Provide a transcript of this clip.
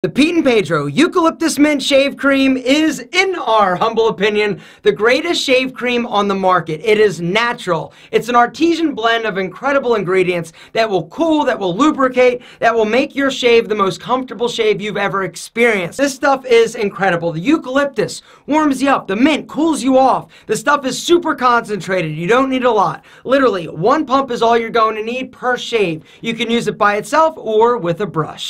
The Pete and Pedro Eucalyptus Mint Shave Cream is, in our humble opinion, the greatest shave cream on the market. It is natural. It's an artesian blend of incredible ingredients that will cool, that will lubricate, that will make your shave the most comfortable shave you've ever experienced. This stuff is incredible. The eucalyptus warms you up. The mint cools you off. The stuff is super concentrated. You don't need a lot. Literally, one pump is all you're going to need per shave. You can use it by itself or with a brush.